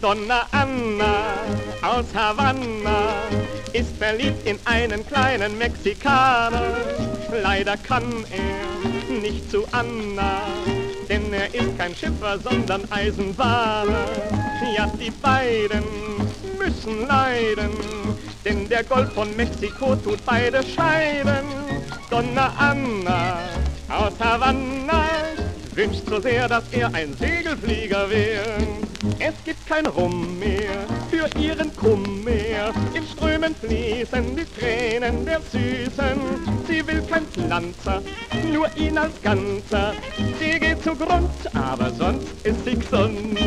Donna Anna aus Havanna ist verliebt in einen kleinen Mexikaner. Leider kann er nicht zu Anna, denn er ist kein Schiffer, sondern Eisenbahner. Ja, die beiden müssen leiden, denn der Golf von Mexiko tut beide scheiden. Donna Anna aus Havanna wünscht so sehr, dass er ein Segelflieger wäre. Es gibt kein Rum mehr für ihren Kumm mehr. In Strömen fließen die Tränen der Süßen. Sie will kein Pflanzer, nur ihn als Ganzer. Sie geht zugrund, aber sonst ist sie gesund.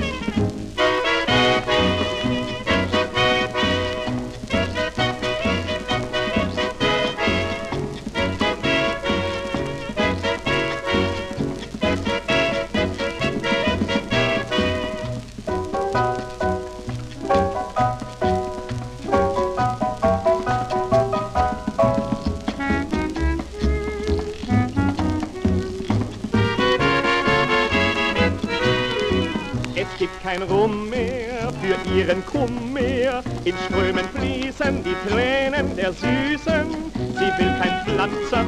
Es gibt kein Rum mehr für ihren Kumm mehr. In Strömen fließen die Tränen der Süßen. Sie will kein Pflanzer,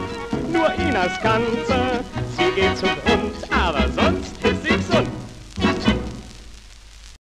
nur ihn als Ganzer. Sie geht zum Grund, aber